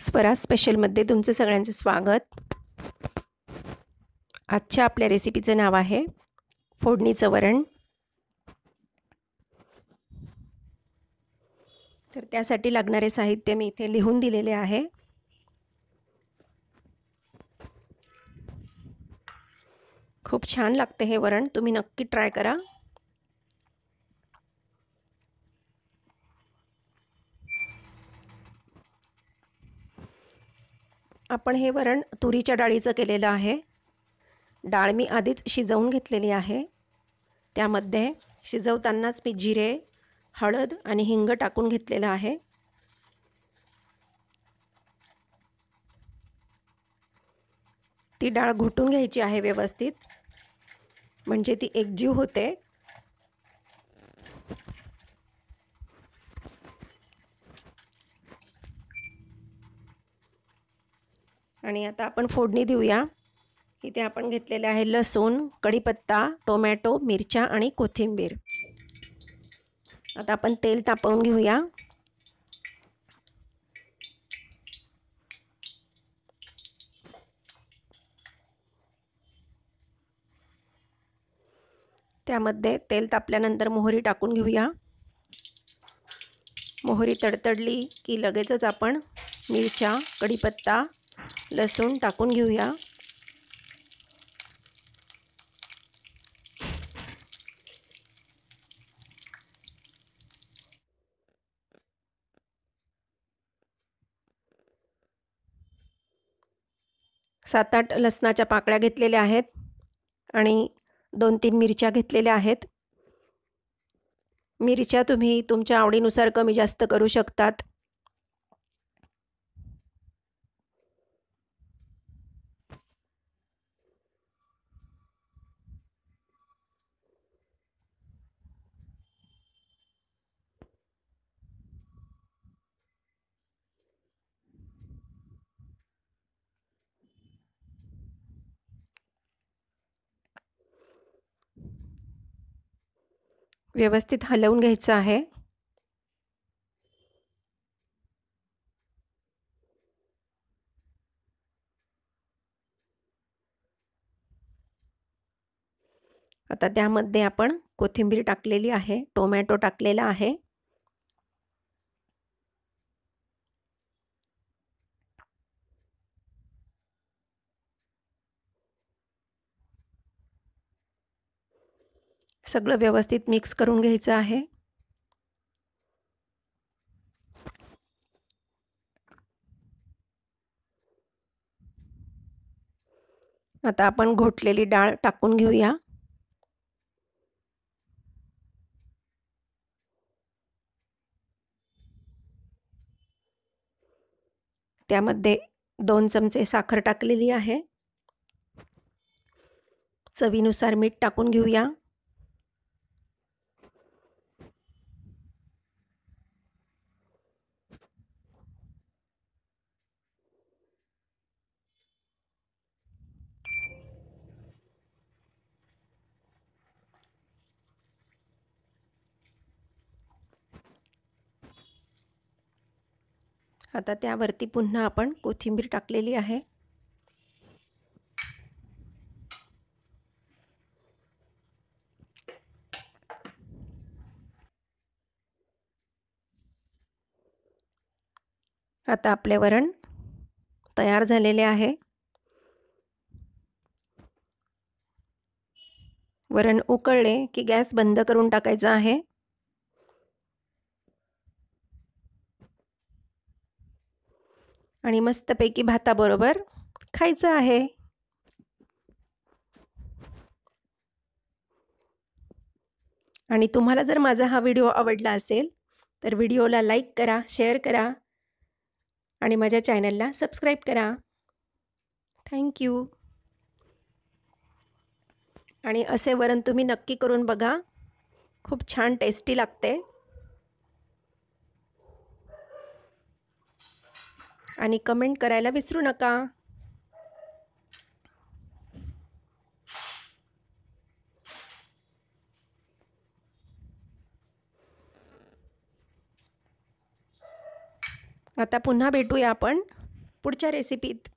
स्वरा स्पेशलमध्ये तुमचं सगळ्यांचं स्वागत. आजच्या आपल्या रेसिपीचं नाव आहे फोडणीचं वरण. तर त्यासाठी लागणारे साहित्य मी इथे लिहून दिलेले आहे. खूप छान लागते हे वरण तुम्ही नक्की ट्राय करा. आपण हे वरण तुरीच्या डाळीचं केलेलं आहे. डाळ मी आधीच शिजवून घेतलेली आहे. त्यामध्ये शिजवतानाच मी जिरे हळद आणि हिंग टाकून घेतलेलं आहे. ती डाळ घुटून घ्यायची आहे व्यवस्थित. म्हणजे ती एकजीव होते. आणि आता आपण फोडणी देऊया. इथे आपण घेतलेले आहे लसूण कढीपत्ता टोमॅटो मिरच्या आणि कोथिंबीर. आता आपण तेल तापवून घेऊया. त्यामध्ये तेल तापल्यानंतर मोहरी टाकून घेऊया. मोहरी तडतडली की लगेचच आपण मिरच्या कढीपत्ता लसूण टाकून घेऊया. सात आठ लसणाच्या पाकळ्या घेतलेल्या आहेत आणि दोन तीन मिरच्या घेतलेल्या आहेत. मिरच्या तुम्ही तुमच्या आवडीनुसार कमी जास्त करू शकतात. व्यवस्थित हलवून घ्यायचं आहे. आता त्यामध्ये आपण कोथिंबीर टाकलेली आहे टोमॅटो टाकलेला आहे. सगळं व्यवस्थित मिक्स करून घ्यायचं आहे. आता आपण घोटलेली डाळ टाकून घेऊया. त्यामध्ये दोन चमचे साखर टाकलेली आहे. चवीनुसार मीठ टाकून घेऊया. आता त्यावरती पुन्हा आपण कोथिंबीर टाकलेली आहे. आता आपले वरण तयार झालेले आहे. वरण उकळले की गॅस बंद करून टाकायचा आहे. आणि मस्तपैकी भाताबरोबर खायचं आहे. आणि तुम्हाला जर माझा हा व्हिडिओ आवडला असेल तर व्हिडिओला लाईक करा शेअर करा आणि माझ्या चॅनलला सबस्क्राईब करा. थँक्यू आणि असे वरण तुम्ही नक्की करून बघा. खूप छान टेस्टी लागते. आणि कमेंट करायला विसरू नका. आता पुन्हा भेटूया आपण पुढच्या रेसिपीत